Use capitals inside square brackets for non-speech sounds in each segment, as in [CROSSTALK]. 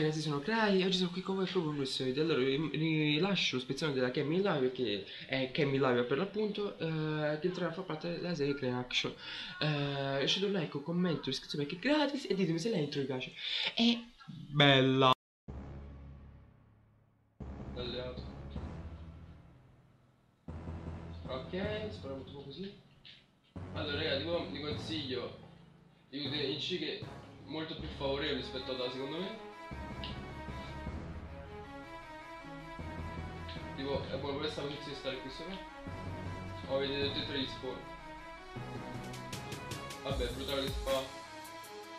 Dai, oggi sono qui con voi proprio in questo video. Allora, ri- rilascio lo spezzone della Cammy Live, che è Cammy Live per l'appunto, eh, che entrerà a far parte della serie Clan Action. Eh, lasciate un like, un commento, iscrizione perché è gratis e ditemi se l'intro vi piace. È bella. Alleato. Ok, speriamo tipo così. Allora, raga, tipo, vi consiglio di usare in C che molto più favorevole rispetto alla secondo me. Tipo, è buono questa posizione stare qui sopra. O vedete tutti e tre gli spawn. Vabbè, brutale fa.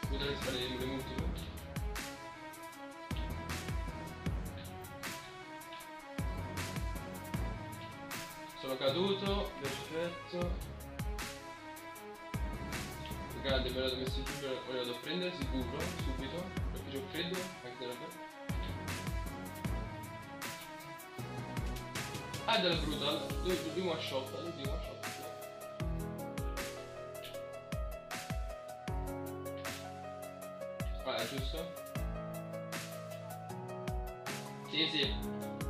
Brutale fa le, le multiple. Sono caduto, perfetto. Grande, me l'ho messo giù, me lo a prendere sicuro, subito, perché c'ho freddo, anche da me. Ah, della brutal, dove il primo shot, il primo shot. Ah, è giusto? Sì, sì.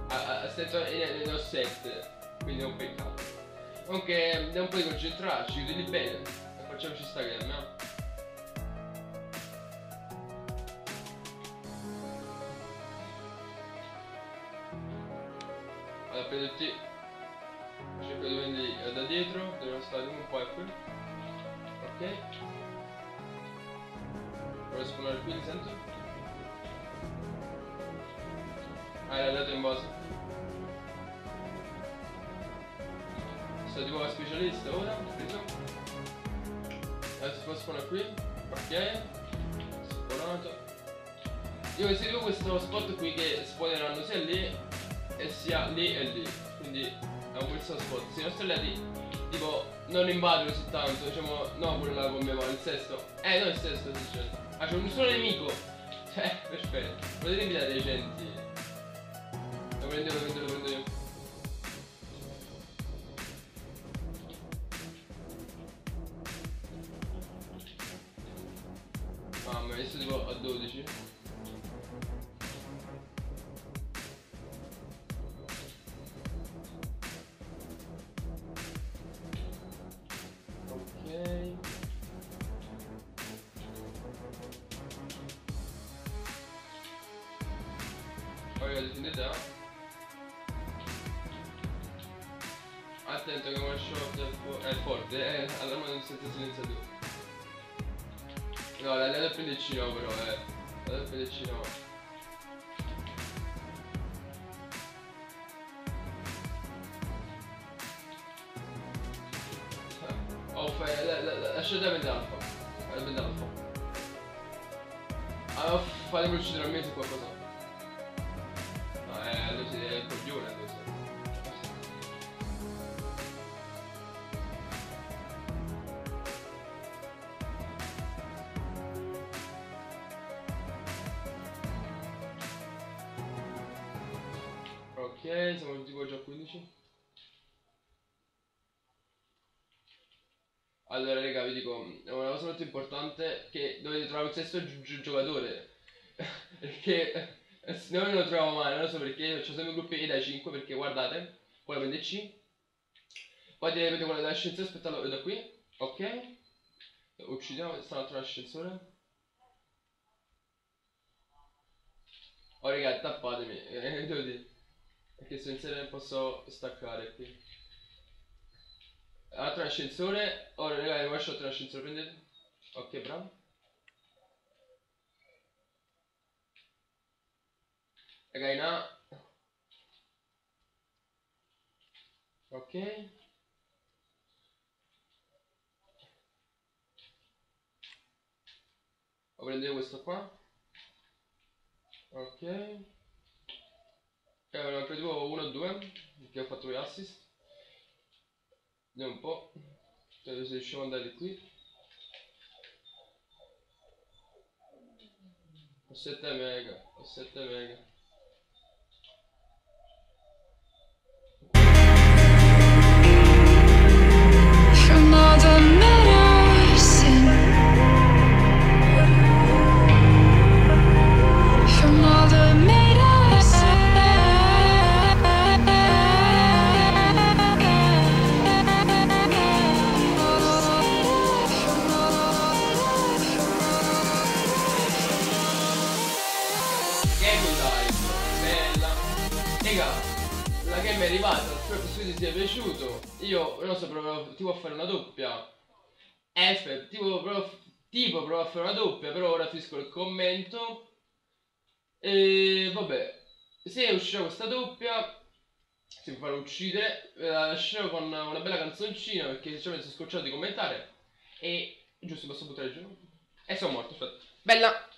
Ah, ah, senza ne ho 7, quindi è un peccato. Comunque, devo un po' di concentrarci, chiudili bene. Facciamoci sta game, no? Allora, prenderti. Cerco di venire da dietro, devo stare un po' qui. Ok. Provo a spawnare qui, li sento? Ah, era andato in base. Sto tipo la specialista ora, preso. Adesso spawnare qui. Ok. Spawnato. Io seguo questo spot qui che spawneranno sia lì e sia lì e lì. Quindi è un bellissimo spot. Se i nostri alleati tipo non invadono così tanto, diciamo no pure là come va, il sesto. Eh no il sesto sto dicendo. Ah c'è un solo nemico. Cioè, [LAUGHS] perfetto. Potete invitare dei gente. Lo prendo, lo prendo, lo prendo io. Mamma, adesso tipo a 12. Poi la definita. Attento che one shot è, fo- è forte, eh, allora non senza silenziatore. No, la del PDC no però, eh. La del PDC no. Oh, fai, la, la, la, lasciate la alfa. La alfa. Allora, fatemi uccidere almeno qualcosa. Ok, siamo tipo già a 15. Allora, raga, vi dico, è una cosa molto importante che dovete trovare un sesto gi- gi- giocatore. [LAUGHS] perché eh, se noi non lo troviamo mai, non lo so perché, faccio sempre gruppi E da 5 perché guardate, poi prende C. Poi prendere quello dell'ascensore, aspettate da qui, ok. Uccidiamo, sta un altro ascensore. Oh raga, tappatemi, [LAUGHS] eh, devo dire. Perché se insieme posso staccare qui. Altro ascensore. Ora raga, one shot l'ascensore, prendete. Ok, bravo. Raga, in. Ok. Ho prendere questo qua. Ok. Ok, ne ho preso tipo 1 o 2 perché ho fatto gli assist. Vediamo un po'. Vedo se riusciamo ad andare di qui. Ho 7 mega, ho 7 mega. Figa, la game è arrivata, spero che ti sia piaciuto. Io non so, provo tipo a fare una doppia. F, tipo provo, tipo provo a fare una doppia, però ora finisco il commento. E vabbè, se uscirà questa doppia, si fare uccidere, la lascerò con una bella canzoncina perché sinceramente sono scocciato di commentare. E giusto, posso buttare giù? E sono morto, aspetta. Bella!